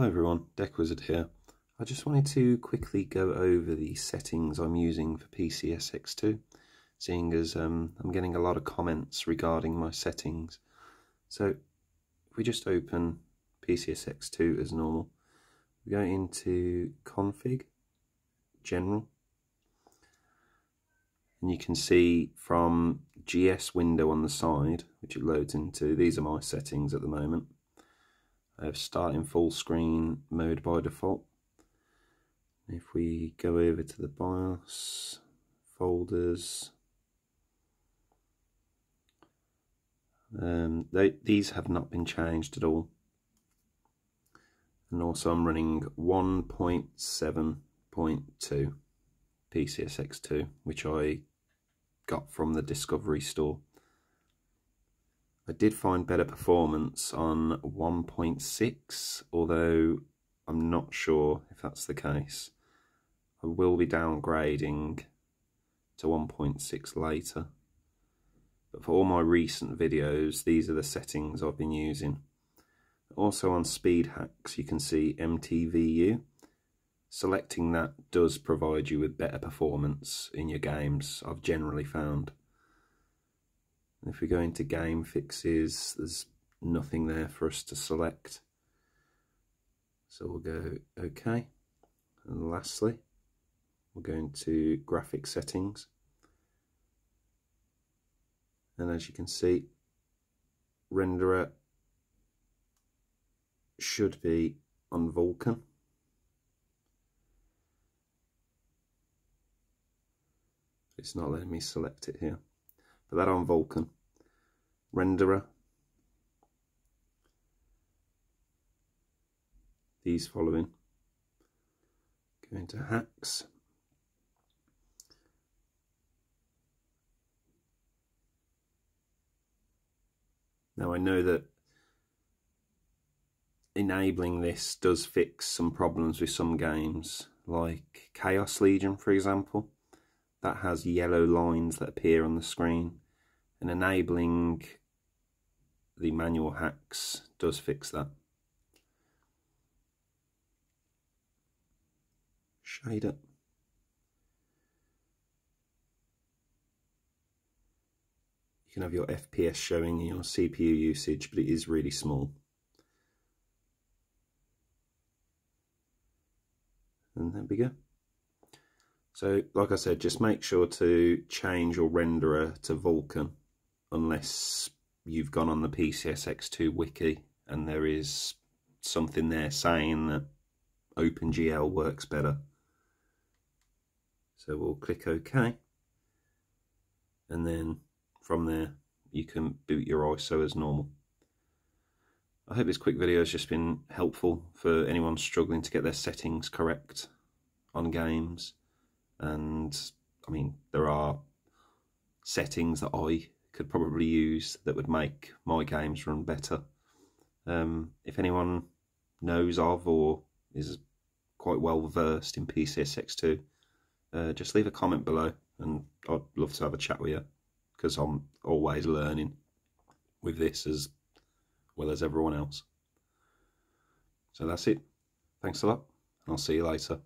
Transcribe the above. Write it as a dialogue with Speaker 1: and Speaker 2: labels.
Speaker 1: Hi everyone, Deck Wizard here. I just wanted to quickly go over the settings I'm using for PCSX2, seeing as um, I'm getting a lot of comments regarding my settings. So if we just open PCSX2 as normal, we go into Config, General, and you can see from GS window on the side, which it loads into, these are my settings at the moment. Starting full screen mode by default. If we go over to the BIOS, folders, um, they, these have not been changed at all. And also I'm running 1.7.2 PCSX2, which I got from the Discovery Store. I did find better performance on 1.6, although I'm not sure if that's the case. I will be downgrading to 1.6 later. But for all my recent videos, these are the settings I've been using. Also on Speed Hacks, you can see MTVU. Selecting that does provide you with better performance in your games, I've generally found. If we go into game fixes, there's nothing there for us to select. So we'll go OK. And lastly, we'll go into graphic settings. And as you can see, renderer should be on Vulkan. It's not letting me select it here. Put that on Vulkan. Renderer. These following. Go into hacks. Now I know that enabling this does fix some problems with some games, like Chaos Legion for example that has yellow lines that appear on the screen and enabling the manual hacks does fix that. Shader. You can have your FPS showing in your CPU usage, but it is really small. And there we go. So like I said, just make sure to change your renderer to Vulkan unless you've gone on the PCSX2 wiki and there is something there saying that OpenGL works better. So we'll click OK and then from there you can boot your ISO as normal. I hope this quick video has just been helpful for anyone struggling to get their settings correct on games and I mean there are settings that I could probably use that would make my games run better. Um, if anyone knows of or is quite well versed in PCSX2, uh, just leave a comment below and I'd love to have a chat with you because I'm always learning with this as well as everyone else. So that's it. Thanks a lot. And I'll see you later.